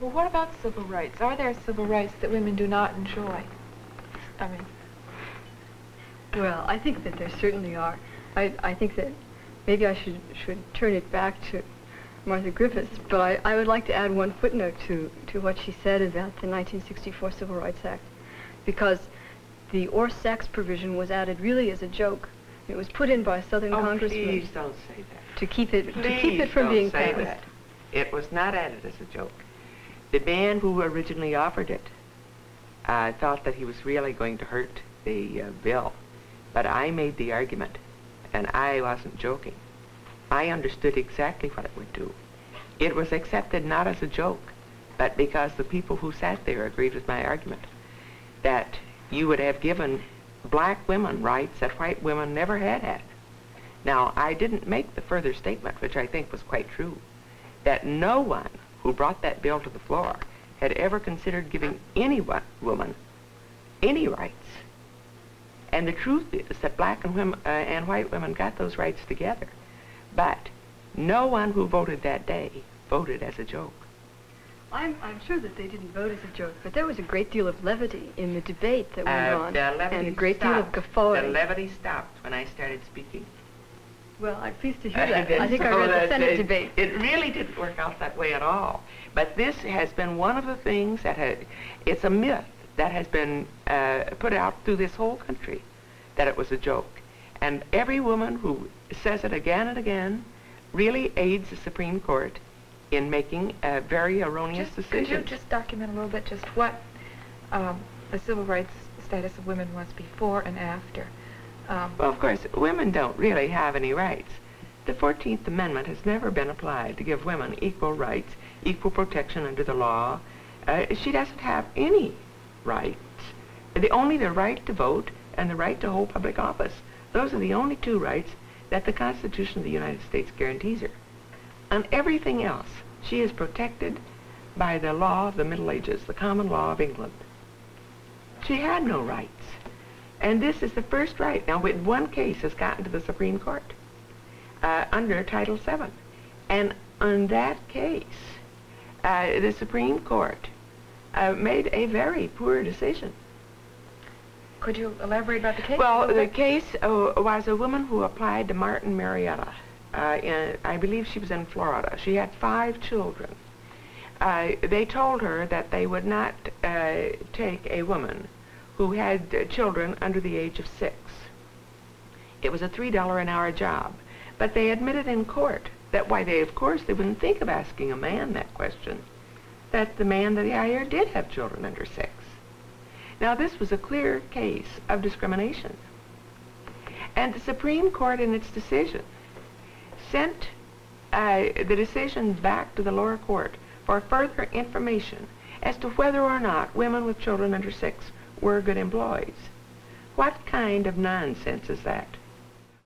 Well, what about civil rights? Are there civil rights that women do not enjoy? I mean, Well, I think that there certainly are. I, I think that maybe I should, should turn it back to Martha Griffiths, but I, I would like to add one footnote to, to what she said about the 1964 Civil Rights Act, because the or sex provision was added really as a joke. It was put in by a Southern Oh, congressman please don't say that. to keep it to keep it from don't being say passed. that. It was not added as a joke. The man who originally offered it uh, thought that he was really going to hurt the uh, bill, but I made the argument, and I wasn't joking. I understood exactly what it would do. It was accepted not as a joke, but because the people who sat there agreed with my argument, that you would have given black women rights that white women never had had. Now, I didn't make the further statement, which I think was quite true, that no one who brought that bill to the floor had ever considered giving any wo- woman any rights. And the truth is that black and, women, uh, and white women got those rights together. But no one who voted that day voted as a joke. I'm, I'm sure that they didn't vote as a joke, but there was a great deal of levity in the debate that went Uh, on, and a great deal of guffawing. The levity stopped when I started speaking. Well, I'm pleased to hear that. I think I read the Senate it, debate. It really didn't work out that way at all. But this has been one of the things that had, it's a myth that has been uh, put out through this whole country, that it was a joke. And every woman who says it again and again really aids the Supreme Court in making a very erroneous just, could you just document a little bit just what um, the civil rights status of women was before and after? Um, Well, of course, women don't really have any rights. The 14th Amendment has never been applied to give women equal rights, equal protection under the law. Uh, she doesn't have any rights. The, only the right to vote and the right to hold public office. Those are the only two rights that the Constitution of the United States guarantees her. On everything else, she is protected by the law of the Middle Ages, the common law of England. She had no rights. And this is the first right. Now, with one case has gotten to the Supreme Court uh, under Title VII. And on that case, uh, the Supreme Court uh, made a very poor decision. could you elaborate about the case? Well, the case uh, was a woman who applied to Martin Marietta. Uh, in, I believe she was in Florida. She had five children. Uh, they told her that they would not uh, take a woman who had uh, children under the age of six. It was a $3 an hour job. But they admitted in court that why they, of course, they wouldn't think of asking a man that question, that the man that they hired did have children under six. Now, this was a clear case of discrimination. And the Supreme Court, in its decision, sent uh, the decision back to the lower court for further information as to whether or not women with children under six were good employees. What kind of nonsense is that?